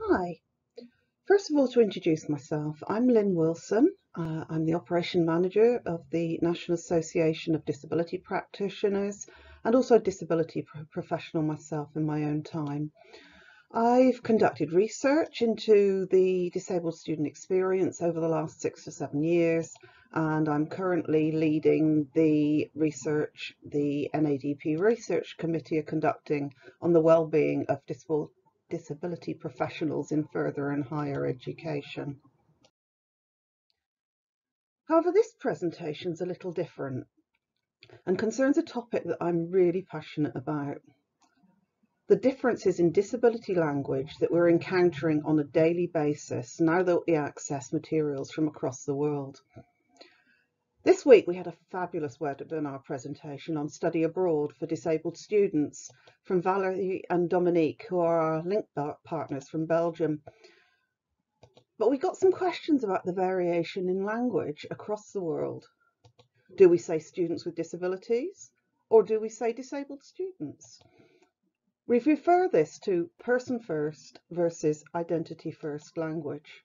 Hi. First of all, to introduce myself, I'm Lynn Wilson. Uh, I'm the Operation Manager of the National Association of Disability Practitioners and also a disability pro professional myself in my own time. I've conducted research into the disabled student experience over the last six to seven years, and I'm currently leading the research the NADP Research Committee are conducting on the well-being of disabled disability professionals in further and higher education. However, this presentation is a little different and concerns a topic that I'm really passionate about the differences in disability language that we're encountering on a daily basis now that we access materials from across the world. This week we had a fabulous webinar presentation on study abroad for disabled students from Valerie and Dominique, who are our link partners from Belgium. But we got some questions about the variation in language across the world. Do we say students with disabilities or do we say disabled students? We refer this to person first versus identity first language.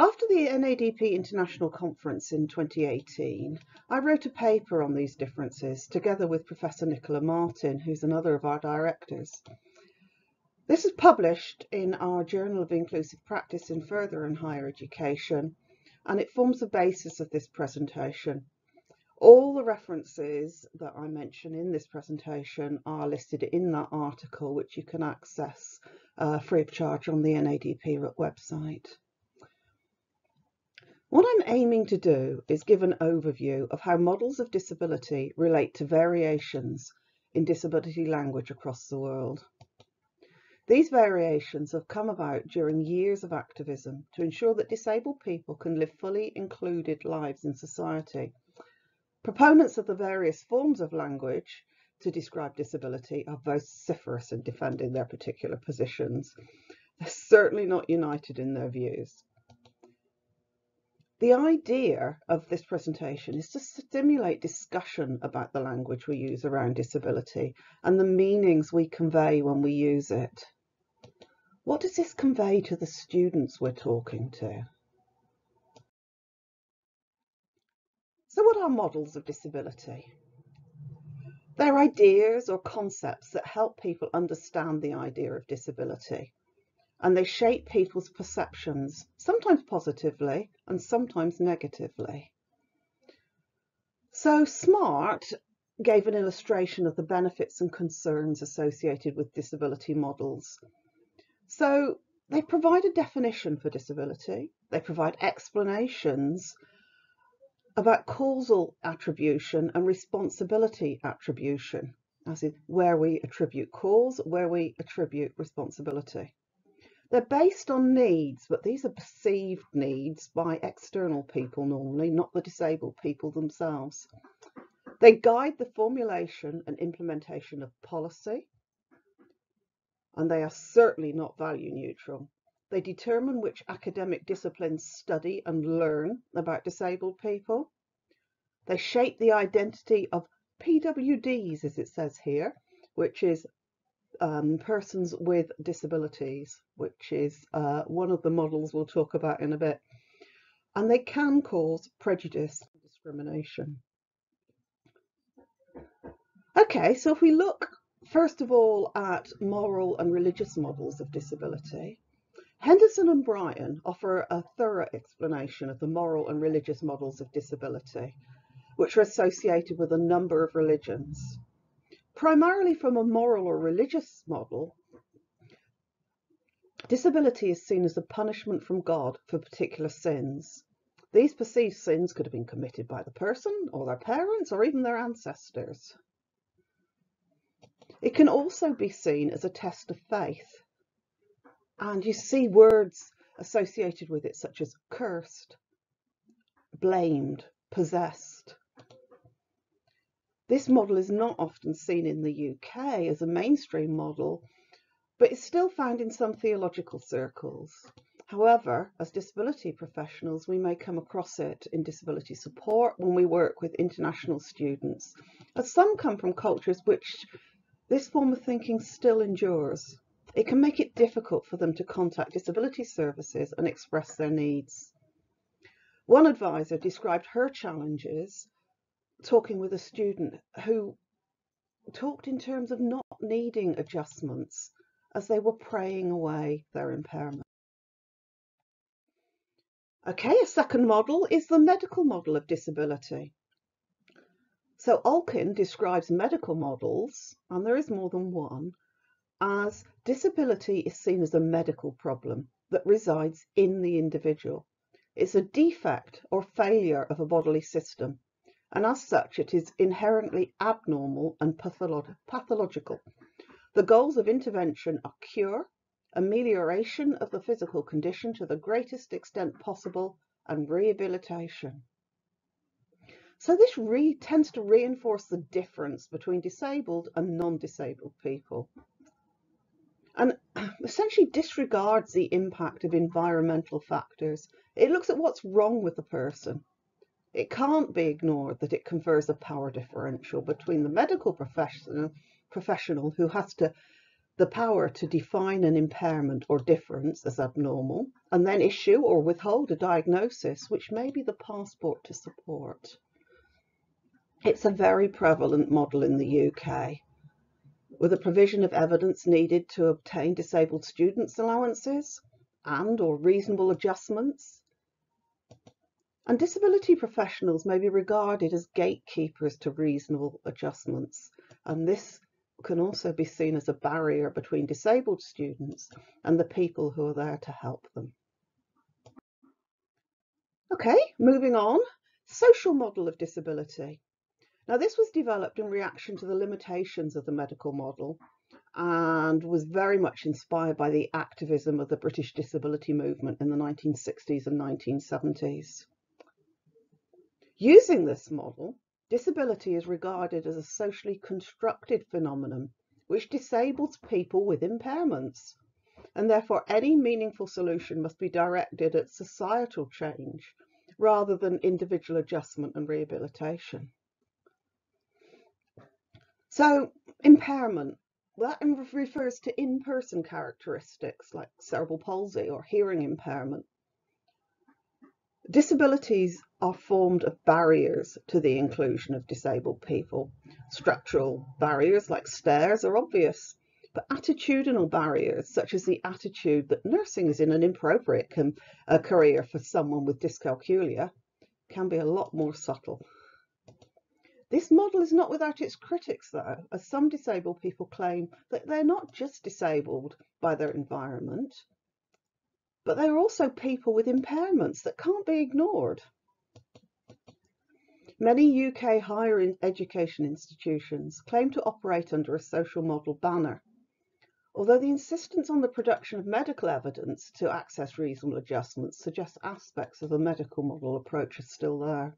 After the NADP International Conference in 2018, I wrote a paper on these differences together with Professor Nicola Martin, who's another of our directors. This is published in our Journal of Inclusive Practice in Further and Higher Education, and it forms the basis of this presentation. All the references that I mention in this presentation are listed in that article, which you can access uh, free of charge on the NADP website. What I'm aiming to do is give an overview of how models of disability relate to variations in disability language across the world. These variations have come about during years of activism to ensure that disabled people can live fully included lives in society Proponents of the various forms of language to describe disability are vociferous in defending their particular positions. They're certainly not united in their views. The idea of this presentation is to stimulate discussion about the language we use around disability and the meanings we convey when we use it. What does this convey to the students we're talking to? So what are models of disability? They're ideas or concepts that help people understand the idea of disability and they shape people's perceptions, sometimes positively and sometimes negatively. So Smart gave an illustration of the benefits and concerns associated with disability models. So they provide a definition for disability, they provide explanations about causal attribution and responsibility attribution, as in where we attribute cause, where we attribute responsibility. They're based on needs, but these are perceived needs by external people normally, not the disabled people themselves. They guide the formulation and implementation of policy, and they are certainly not value neutral. They determine which academic disciplines study and learn about disabled people. They shape the identity of PWDs, as it says here, which is um, persons with disabilities, which is uh, one of the models we'll talk about in a bit. And they can cause prejudice and discrimination. Okay, so if we look first of all at moral and religious models of disability, Henderson and Bryan offer a thorough explanation of the moral and religious models of disability, which are associated with a number of religions. Primarily from a moral or religious model, disability is seen as a punishment from God for particular sins. These perceived sins could have been committed by the person or their parents or even their ancestors. It can also be seen as a test of faith and you see words associated with it, such as cursed, blamed, possessed. This model is not often seen in the UK as a mainstream model, but it's still found in some theological circles. However, as disability professionals, we may come across it in disability support when we work with international students, as some come from cultures which this form of thinking still endures. it can make it difficult for them to contact disability services and express their needs. One advisor described her challenges talking with a student who talked in terms of not needing adjustments as they were praying away their impairment. Okay, a second model is the medical model of disability. So Olkin describes medical models, and there is more than one, as disability is seen as a medical problem that resides in the individual. It's a defect or failure of a bodily system, and as such it is inherently abnormal and patholo pathological. The goals of intervention are cure, amelioration of the physical condition to the greatest extent possible, and rehabilitation. So this tends to reinforce the difference between disabled and non-disabled people and essentially disregards the impact of environmental factors. It looks at what's wrong with the person. It can't be ignored that it confers a power differential between the medical professional, professional who has to the power to define an impairment or difference as abnormal and then issue or withhold a diagnosis which may be the passport to support. It's a very prevalent model in the UK with a provision of evidence needed to obtain disabled students allowances and or reasonable adjustments. And disability professionals may be regarded as gatekeepers to reasonable adjustments. And this can also be seen as a barrier between disabled students and the people who are there to help them. Okay, moving on. Social model of disability. Now, this was developed in reaction to the limitations of the medical model and was very much inspired by the activism of the British disability movement in the 1960s and 1970s. Using this model, disability is regarded as a socially constructed phenomenon which disables people with impairments, and therefore any meaningful solution must be directed at societal change rather than individual adjustment and rehabilitation. So impairment, that refers to in-person characteristics like cerebral palsy or hearing impairment. Disabilities are formed of barriers to the inclusion of disabled people. Structural barriers like stairs are obvious, but attitudinal barriers, such as the attitude that nursing is in an inappropriate uh, career for someone with dyscalculia, can be a lot more subtle. This model is not without its critics, though, as some disabled people claim that they're not just disabled by their environment, but they're also people with impairments that can't be ignored. Many UK higher education institutions claim to operate under a social model banner, although the insistence on the production of medical evidence to access reasonable adjustments suggests aspects of the medical model approach are still there.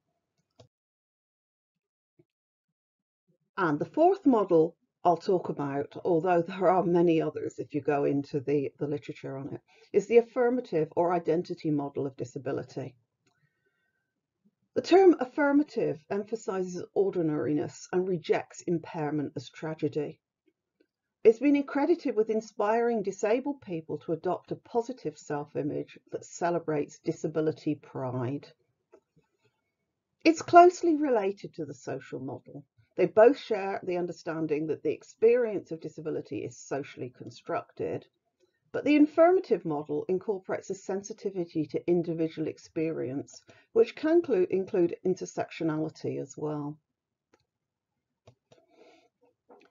And the fourth model I'll talk about, although there are many others if you go into the, the literature on it, is the affirmative or identity model of disability. The term affirmative emphasises ordinariness and rejects impairment as tragedy. It's been accredited with inspiring disabled people to adopt a positive self-image that celebrates disability pride. It's closely related to the social model they both share the understanding that the experience of disability is socially constructed, but the affirmative model incorporates a sensitivity to individual experience, which can include intersectionality as well.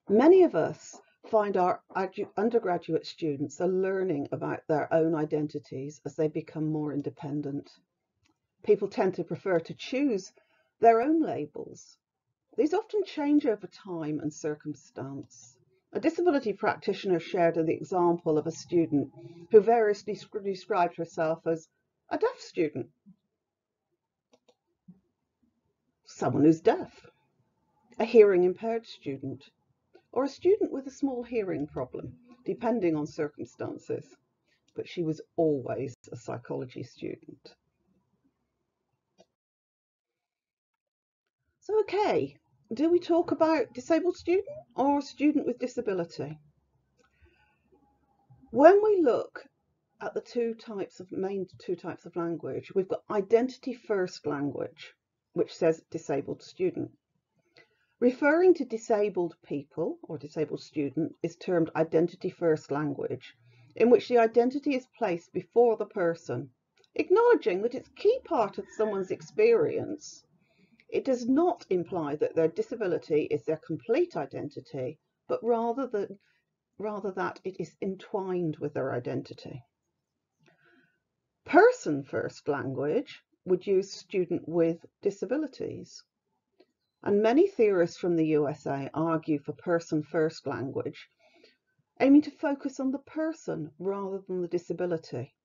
Many of us find our undergraduate students are learning about their own identities as they become more independent. People tend to prefer to choose their own labels these often change over time and circumstance. A disability practitioner shared the example of a student who variously described herself as a deaf student, someone who's deaf, a hearing impaired student, or a student with a small hearing problem, depending on circumstances. But she was always a psychology student. So, okay, do we talk about disabled student or student with disability? When we look at the two types of main two types of language, we've got identity first language, which says disabled student. Referring to disabled people or disabled student is termed identity first language, in which the identity is placed before the person, acknowledging that it's key part of someone's experience. It does not imply that their disability is their complete identity, but rather that, rather that it is entwined with their identity. Person first language would use student with disabilities. And many theorists from the USA argue for person first language, aiming to focus on the person rather than the disability.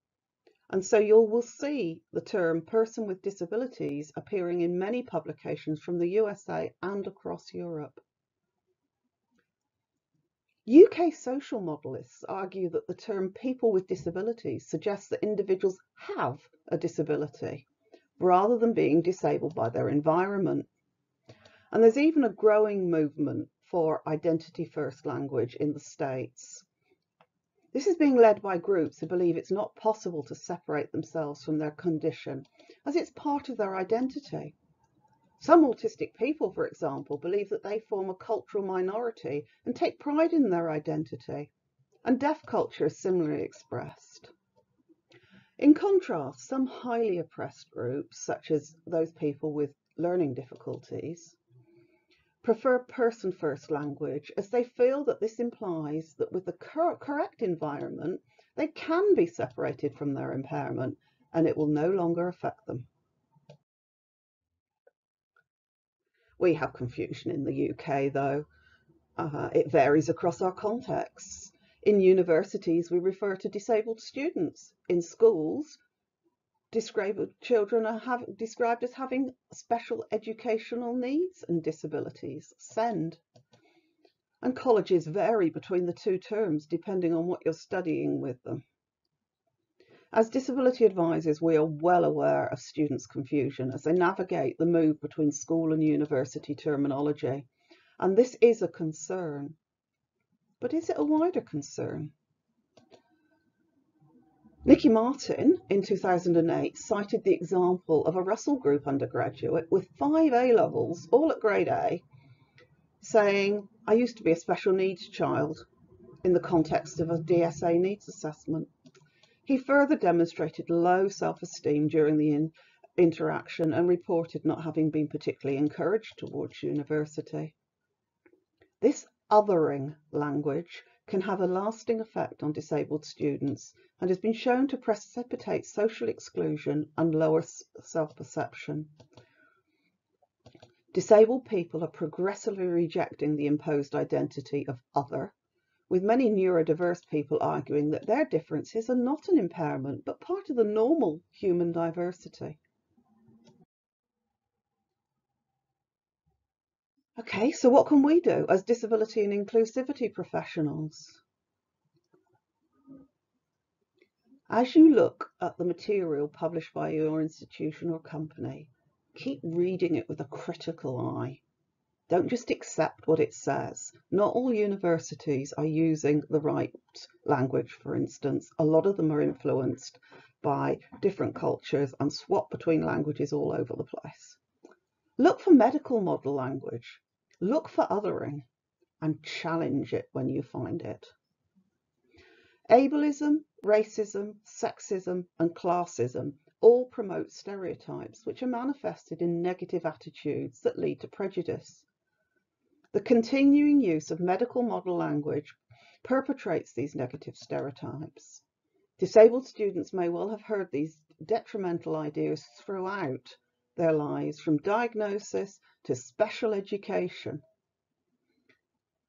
And so you will see the term person with disabilities appearing in many publications from the USA and across Europe. UK social modelists argue that the term people with disabilities suggests that individuals have a disability rather than being disabled by their environment. And there's even a growing movement for identity first language in the States. This is being led by groups who believe it's not possible to separate themselves from their condition, as it's part of their identity. Some autistic people, for example, believe that they form a cultural minority and take pride in their identity, and deaf culture is similarly expressed. In contrast, some highly oppressed groups, such as those people with learning difficulties, prefer person-first language as they feel that this implies that with the cor correct environment, they can be separated from their impairment and it will no longer affect them. We have confusion in the UK though. Uh, it varies across our contexts. In universities, we refer to disabled students. In schools, children are have, described as having special educational needs and disabilities, SEND. And colleges vary between the two terms depending on what you're studying with them. As disability advisors, we are well aware of students' confusion as they navigate the move between school and university terminology. And this is a concern. But is it a wider concern? Nicky Martin in 2008 cited the example of a Russell Group undergraduate with five A levels, all at grade A, saying, I used to be a special needs child in the context of a DSA needs assessment. He further demonstrated low self-esteem during the in interaction and reported not having been particularly encouraged towards university. This othering language can have a lasting effect on disabled students and has been shown to precipitate social exclusion and lower self-perception. Disabled people are progressively rejecting the imposed identity of other, with many neurodiverse people arguing that their differences are not an impairment, but part of the normal human diversity. Okay, so what can we do as disability and inclusivity professionals? As you look at the material published by your institution or company, keep reading it with a critical eye. Don't just accept what it says. Not all universities are using the right language, for instance. A lot of them are influenced by different cultures and swap between languages all over the place. Look for medical model language. Look for othering and challenge it when you find it. Ableism, racism, sexism and classism all promote stereotypes which are manifested in negative attitudes that lead to prejudice. The continuing use of medical model language perpetrates these negative stereotypes. Disabled students may well have heard these detrimental ideas throughout their lives from diagnosis to special education.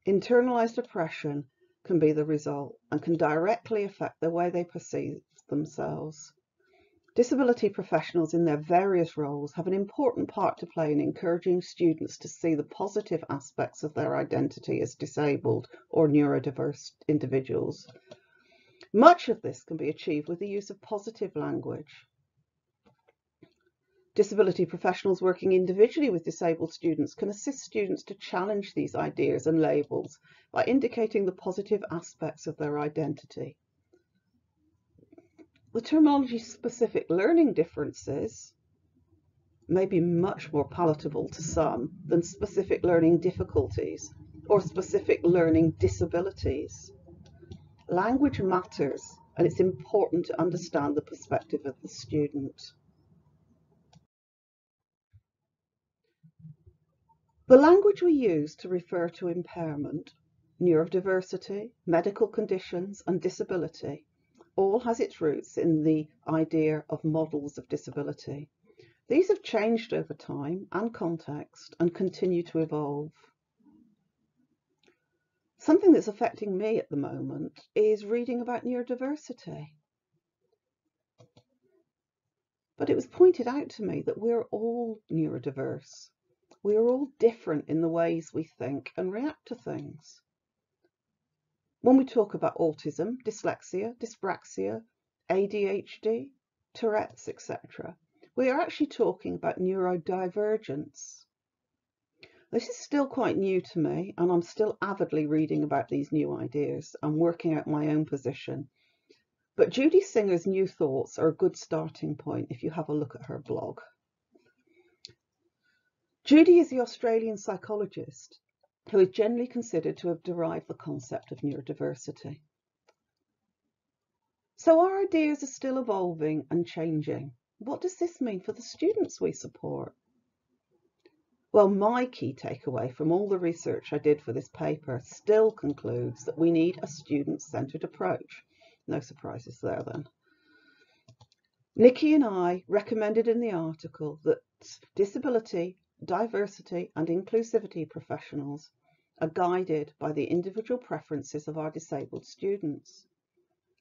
Internalized oppression can be the result and can directly affect the way they perceive themselves. Disability professionals in their various roles have an important part to play in encouraging students to see the positive aspects of their identity as disabled or neurodiverse individuals. Much of this can be achieved with the use of positive language. Disability professionals working individually with disabled students can assist students to challenge these ideas and labels by indicating the positive aspects of their identity. the terminology specific learning differences may be much more palatable to some than specific learning difficulties or specific learning disabilities. Language matters and it's important to understand the perspective of the student. The language we use to refer to impairment, neurodiversity, medical conditions and disability all has its roots in the idea of models of disability. These have changed over time and context and continue to evolve. Something that's affecting me at the moment is reading about neurodiversity. But it was pointed out to me that we're all neurodiverse. We are all different in the ways we think and react to things. When we talk about autism, dyslexia, dyspraxia, ADHD, Tourette's, etc., we are actually talking about neurodivergence. This is still quite new to me, and I'm still avidly reading about these new ideas and working out my own position. But Judy Singer's new thoughts are a good starting point if you have a look at her blog. Judy is the Australian psychologist who is generally considered to have derived the concept of neurodiversity. So our ideas are still evolving and changing. What does this mean for the students we support? Well, my key takeaway from all the research I did for this paper still concludes that we need a student-centred approach. No surprises there then. Nikki and I recommended in the article that disability diversity and inclusivity professionals are guided by the individual preferences of our disabled students.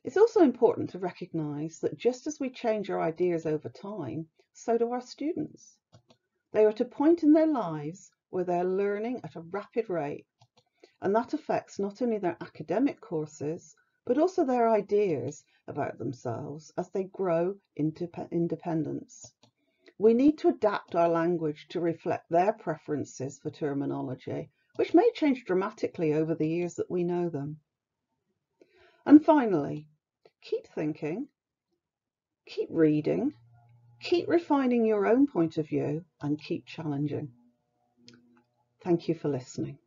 It's also important to recognise that just as we change our ideas over time, so do our students. They are at a point in their lives where they're learning at a rapid rate, and that affects not only their academic courses, but also their ideas about themselves as they grow into independence. We need to adapt our language to reflect their preferences for terminology, which may change dramatically over the years that we know them. And finally, keep thinking, keep reading, keep refining your own point of view and keep challenging. Thank you for listening.